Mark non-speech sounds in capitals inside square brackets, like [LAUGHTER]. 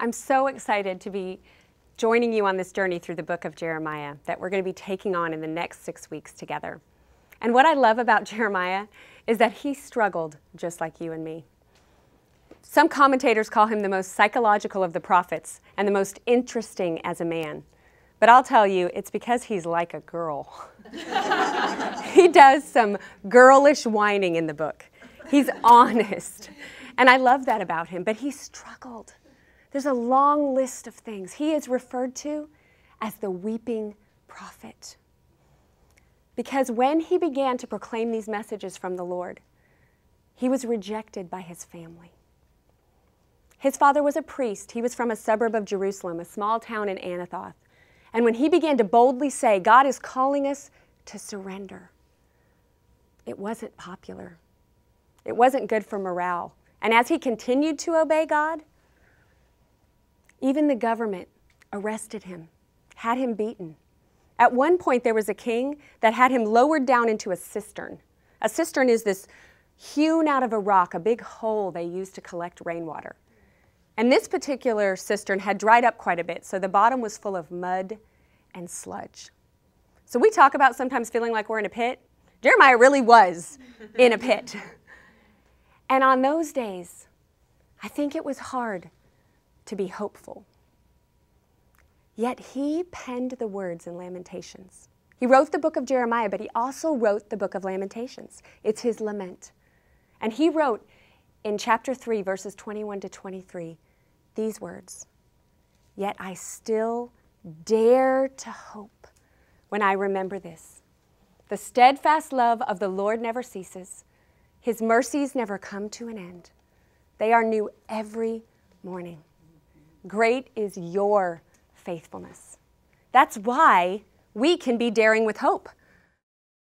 I'm so excited to be joining you on this journey through the book of Jeremiah that we're going to be taking on in the next six weeks together. And what I love about [LAUGHS] Jeremiah is that he struggled just like you and me. Some commentators call him the most psychological of the prophets and the most interesting as a man. But I'll tell you, it's because he's like a girl. [LAUGHS] he does some girlish whining in the book. He's honest. And I love that about him, but he struggled. There's a long list of things. He is referred to as the weeping prophet. Because when he began to proclaim these messages from the Lord, he was rejected by his family. His father was a priest. He was from a suburb of Jerusalem, a small town in Anathoth. And when he began to boldly say, God is calling us to surrender, it wasn't popular. It wasn't good for morale. And as he continued to obey God, even the government arrested him, had him beaten. At one point, there was a king that had him lowered down into a cistern. A cistern is this hewn out of a rock, a big hole they use to collect rainwater. And this particular cistern had dried up quite a bit, so the bottom was full of mud and sludge. So we talk about sometimes feeling like we're in a pit. Jeremiah really was in a pit. [LAUGHS] And on those days, I think it was hard to be hopeful. Yet he penned the words in Lamentations. He wrote the book of Jeremiah, but he also wrote the book of Lamentations. It's his lament. And he wrote in chapter 3, verses 21 to 23, these words Yet I still dare to hope when I remember this. The steadfast love of the Lord never ceases, His mercies never come to an end. They are new every morning. Great is your faithfulness. That's why we can be daring with hope.